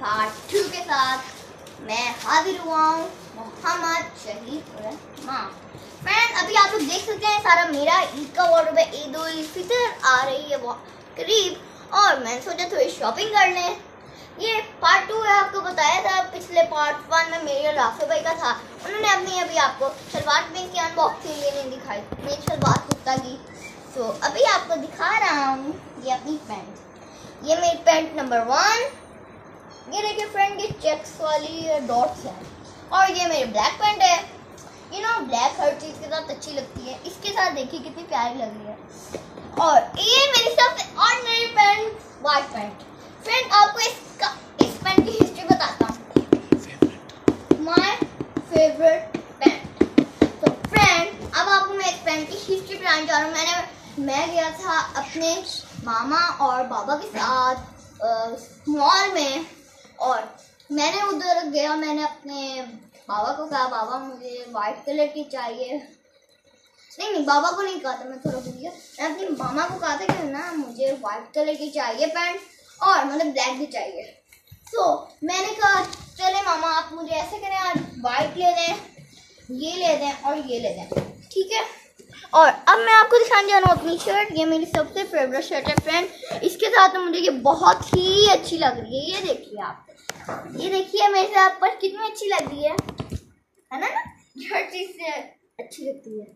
Part के साथ मैं हाजिर हुआ हूँ मोहम्मद शहीद फ्रेंड अभी आप लोग देख सकते हैं सारा मेरा ईद का ईद फितर आ रही है करीब। और मैंने सोचा थोड़ी शॉपिंग कर लें। ये पार्ट टू है, आपको बताया था पिछले पार्ट वन में मेरे राफे भाई का था। उन्होंने अपनी अभी आपको सलवार कमीज की अनबॉक्सिंग नहीं दिखाई। मेरी सलवार कुर्ता की। तो अभी आपको दिखा रहा हूँ, ये अपनी पैंट ये मेरी पैंट नंबर वन ये देखिए फ्रेंड ये चेक्स वाली डॉट्स है। और ये मेरी ब्लैक पैंट है। यू नो ब्लैक हर चीज़ के साथ अच्छी लगती है। इसके साथ देखिए कितनी प्यारी लग रही है। और ये मेरी सबसे ordinary pant white pant friend आपको इसका, इस पेन की हिस्ट्री बताता हूँ। माय फेवरेट पेन तो फ्रेंड अब आपको मैं इस पेन की हिस्ट्री बताने जा रहा हूँ। मैंने मैं गया था अपने मामा और बाबा के साथ मॉल में। और मैंने उधर गया मैंने अपने बाबा को कहा बाबा मुझे वाइट कलर की चाहिए। नहीं नहीं बाबा को नहीं कहा था मैं थोड़ा भूल गया। मैं अपनी मामा को कहा था कि ना मुझे वाइट कलर की चाहिए पैंट और मतलब ब्लैक भी चाहिए। सो so, मैंने कहा चले मामा आप मुझे ऐसे करें आज वाइट ले दें ये ले दें और ये ले दें। ठीक है? और अब मैं आपको दिखाने जा रहा हूँ अपनी शर्ट ये मेरी सबसे फेवरेट शर्ट है फ्रेंड इसके साथ मुझे ये बहुत ही अच्छी लग रही है। ये देखिए आप। ये देखिए, मेरे साथ पर कितनी अच्छी लग रही है। है ना ना? हर चीज़ से अच्छी लगती है।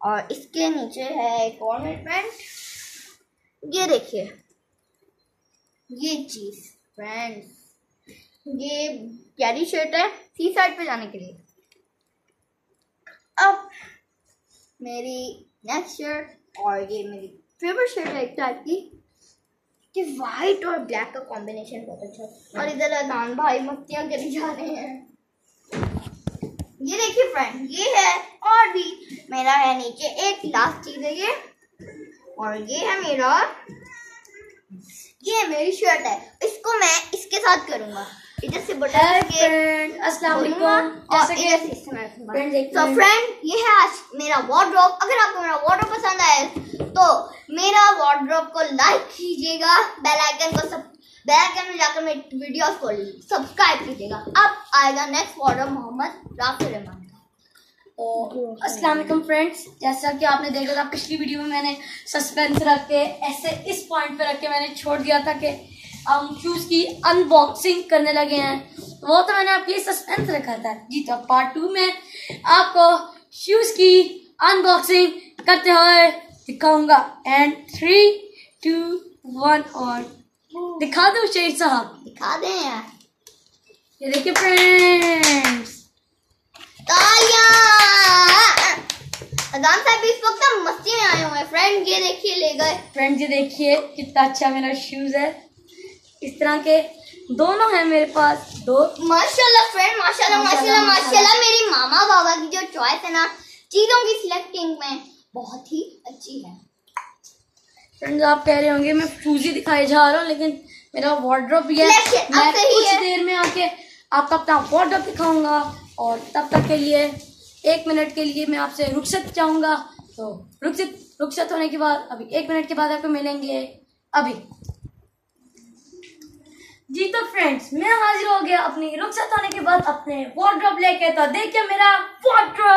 और इसके नीचे है एक और मेरी पैंट ये देखिए। ये चीज़ फ्रेंड्स ये प्यारी शर्ट है सी साइड पे जाने के लिए। अब मेरी नेक्स्ट शर्ट और ये मेरी फेवरेट शर्ट है एक टाइप की कि वाइट और ब्लैक का कॉम्बिनेशन बहुत अच्छा और इधर अदान भाई मस्तियाँ करी जा रहे हैं। ये देखिए फ्रेंड ये है और भी मेरा है नीचे एक लास्ट चीज़ है ये। और ये है मेरा, ये मेरी शर्ट है। इसको मैं इसके साथ करूँगा। इधर से बटन के अस्सलाम वालेकुम। जैसे तो फ्रेंड ये है आज मेरा वार्डरोब अगर आपको मेरा वार्डरोब पसंद आए तो मेरा वार्डरोब को लाइक कीजिएगा। बेल आइकन को सब बेल आइकन में जाकर मेरी वीडियोस को सब्सक्राइब कीजिएगा। अब आएगा नेक्स्ट मोहम्मद राफी रहमान तो अस्सलाम वालेकुम फ्रेंड्स जैसा कि आपने देखा था पिछली वीडियो में मैंने सस्पेंस रख के ऐसे इस पॉइंट पे रख के मैंने छोड़ दिया था कि हम शूज़ की अनबॉक्सिंग करने लगे हैं? वो तो मैंने आपके सस्पेंस रखा था। जी तो पार्ट टू में आपको शूज़ की अनबॉक्सिंग करते हुए दिखाऊँगा। एंड थ्री टू वन और दिखा दो शेर साहब। दिखा दें यार। ये देखिए फ्रेंड्स साहब इस वक्त मस्ती में आए हुए हैं। फ्रेंड ये देखिए ले गए। फ्रेंड ये देखिए कितना अच्छा मेरा शूज़ है। इस तरह के दोनों हैं मेरे पास दो। माशाल्लाह फ्रेंड माशाल्लाह माशाल्लाह माशाल्लाह मेरी मामा बाबा की जो चॉइस है ना चीज़ों की सिलेक्टिंग में बहुत ही अच्छी है। फ्रेंड्स आप कह रहे होंगे मैं ही दिखाई जा रहा हूँ लेकिन मेरा वार्ड्रोब भी है। मैं कुछ देर में आके आपका अपना वार्ड्रोब दिखाऊँगा और तब तक के लिए एक मिनट के लिए मैं आपसे रुखसत चाहूँगा। तो रुखसत रुखसत होने के बाद अभी एक मिनट के बाद आपको मिलेंगे अभी। जी तो फ्रेंड्स मैं हाजिर हो गया अपनी रुखसत होने के बाद अपने वार्ड्रोब लेके तो देखिए मेरा वार्ड्रोब